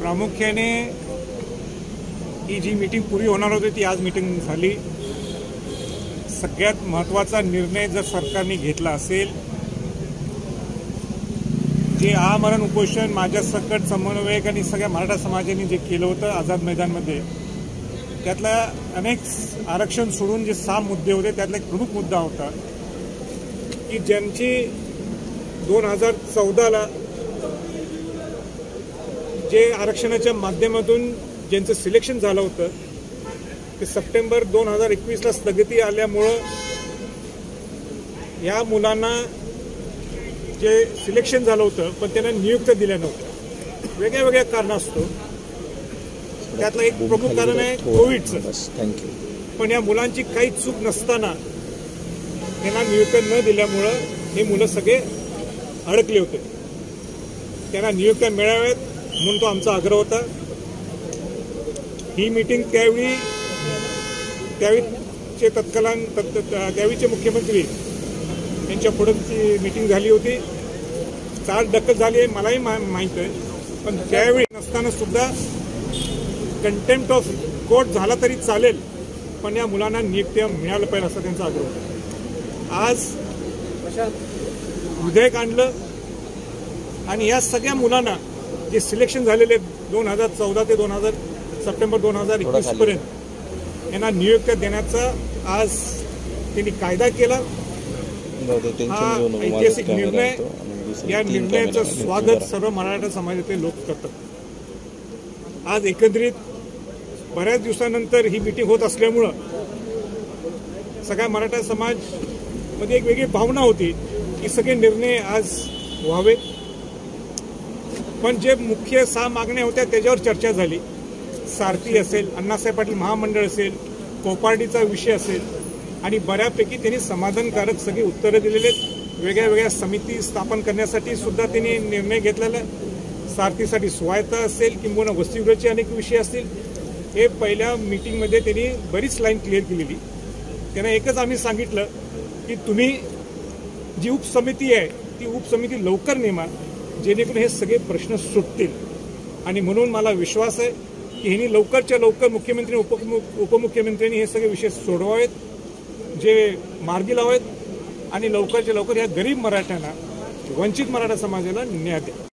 प्रामुख्याने ही जी मीटिंग पूर्वी होणार होती ती आज मीटिंग झाली. सगळ्यात महत्त्वाचा निर्णय जर सरकारने घेतला असेल जे आमरण उपोषण माझ्या सकट समन्वयक आणि सगळ्या मराठा समाजाने जे केलं होतं आझाद मैदानमध्ये त्यातला अनेक आरक्षण सोडून जे सहा मुद्दे होते त्यातला एक प्रमुख मुद्दा होता की ज्यांची दोन हजार चौदाला जे आरक्षणाच्या माध्यमातून ज्यांचं सिलेक्शन झालं होतं ते सप्टेंबर दोन हजार एकवीसला स्थगिती आल्यामुळं या मुलांना जे सिलेक्शन झालं होतं पण त्यांना नियुक्त दिल्या नव्हत्या. वेगळ्या वेगळ्या कारण असतो. त्यातलं एक प्रमुख कारण आहे कोविडचं. थँक्यू पण या मुलांची काही चूक नसताना त्यांना नियुक्त न दिल्यामुळं हे मुलं सगळे अडकले होते. त्यांना नियुक्त्या मिळाव्यात. म्हणून तो आमचा आग्रह होता. ही मीटिंग त्यावेळी त्यावेळीचे तत्कालीन तत्- त्यावेळीचे मुख्यमंत्री यांच्या पुढे ती मीटिंग झाली होती. चार दखल झाली आहे मलाही मा माहीत आहे. पण त्यावेळी नसताना सुद्धा कंटेम्प्ट ऑफ कोर्ट झाला तरी चालेल पण या मुलांना नियुक्त्या मिळालं पाहिजे असा त्यांचा आग्रह होता. आज विधेयक आणलं आणि या सगळ्या मुलांना जे सिलेक्शन झालेले दोन हजार चौदा ते दोन हजार सप्टेंबर दोन हजार एकवीस पर्यंत यांना नियुक्त्या देण्याचा आज त्यांनी कायदा केला. हा ऐतिहासिक निर्णय या निर्णयाचं स्वागत. सर्व मराठा समाजाचे लोक करतात. आज एकंदरीत बऱ्याच दिवसानंतर ही मिटिंग होत असल्यामुळं सगळ्या मराठा समाजमध्ये एक वेगळी भावना होती की सगळे निर्णय आज व्हावे पण जे मुख्य सहा मागण्या होत्या त्याच्यावर चर्चा झाली. सारथी असेल अण्णासाहेब पाटील महामंडळ असेल कोपार्डीचा विषय असेल आणि बऱ्यापैकी त्यांनी समाधानकारक सगळी उत्तरं दिलेली आहेत. वेगळ्या वेगळ्या समिती स्थापन करण्यासाठी सुद्धा त्यांनी निर्णय घेतलेला सारथीसाठी स्वायत्ता असेल किंबहुना वसतिगृहाचे अनेक विषय असतील. हे पहिल्या मीटिंगमध्ये त्यांनी बरीच लाईन क्लिअर केलेली. त्यांना एकच आम्ही सांगितलं की तुम्ही जी उपसमिती आहे ती उपसमिती लवकर नेमा जेणेकरून हे सगळे प्रश्न सुटतील. आणि म्हणून मला विश्वास आहे की ह्यांनी लवकरच्या लवकर मुख्यमंत्री उपमुख उपमुख्यमंत्र्यांनी हे सगळे विषय सोडवावेत जे मार्गी लावावेत आणि लवकरच्या लवकर या गरीब मराठ्यांना वंचित मराठा समाजाला न्याय द्या